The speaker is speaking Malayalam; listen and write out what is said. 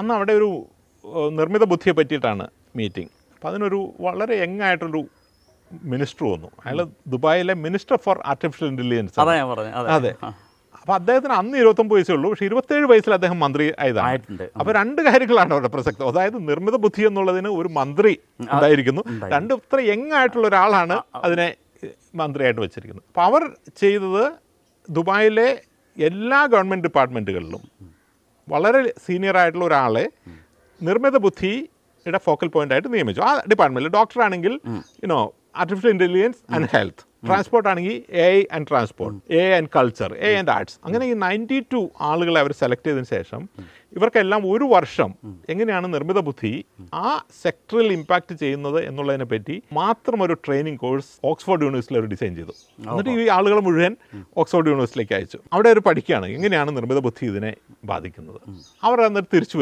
അന്ന് അവിടെ ഒരു നിർമ്മിത ബുദ്ധിയെ പറ്റിയിട്ടാണ് മീറ്റിംഗ്. അപ്പം അതിനൊരു വളരെ യങ് ആയിട്ടൊരു മിനിസ്റ്റർ വന്നു. അയാൾ ദുബായിലെ മിനിസ്റ്റർ ഫോർ ആർട്ടിഫിഷ്യൽ ഇന്റലിജൻസ് അതാ അപ്പോൾ അദ്ദേഹത്തിന് അന്ന് ഇരുപത്തൊമ്പത് വയസ്സേ ഉള്ളൂ. പക്ഷേ ഇരുപത്തേഴ് വയസ്സിൽ അദ്ദേഹം മന്ത്രി ആയതാണ്. അപ്പോൾ രണ്ട് കാര്യങ്ങളാണ് അവിടെ പ്രസക്തം. അതായത് നിർമ്മിത ബുദ്ധി എന്നുള്ളതിന് ഒരു മന്ത്രി ഉണ്ടായിരിക്കുന്നു. രണ്ട് ഇത്ര യങ് ആയിട്ടുള്ള ഒരാളാണ് അതിനെ മന്ത്രിയായിട്ട് വെച്ചിരിക്കുന്നത്. അപ്പോൾ അവർ ചെയ്തത് ദുബായിലെ എല്ലാ ഗവൺമെന്റ് ഡിപ്പാർട്ട്മെന്റുകളിലും വളരെ സീനിയർ ആയിട്ടുള്ള ഒരാളെ നിർമ്മിത ബുദ്ധിയുടെ ഫോക്കൽ പോയിന്റ് ആയിട്ട് നിയമിച്ചു. ആ ഡിപ്പാർട്ട്മെന്റിൽ ഡോക്ടർ ആണെങ്കിൽ you know artificial intelligence and health transport ആണെങ്കിൽ A I and transport A and culture A and arts അങ്ങനെ ഈ നയന്റി ടു ആളുകളെ അവർ സെലക്ട് ചെയ്തതിന് ശേഷം ഇവർക്കെല്ലാം ഒരു വർഷം എങ്ങനെയാണ് നിർമ്മിത ബുദ്ധി ആ സെക്ടറിൽ ഇമ്പാക്റ്റ് ചെയ്യുന്നത് എന്നുള്ളതിനെ പറ്റി മാത്രം ഒരു ട്രെയിനിങ് കോഴ്സ് ഓക്സ്ഫോർഡ് യൂണിവേഴ്സിറ്റി അവർ ഡിസൈൻ ചെയ്തു. എന്നിട്ട് ഈ ആളുകൾ മുഴുവൻ ഓക്സ്ഫോർഡ് യൂണിവേഴ്സിറ്റിയിലേക്ക് അയച്ചു. അവിടെ അവർ പഠിക്കുകയാണ് എങ്ങനെയാണ് നിർമ്മിത ബുദ്ധി ഇതിനെ ബാധിക്കുന്നത്. അവർ എന്നിട്ട് തിരിച്ചു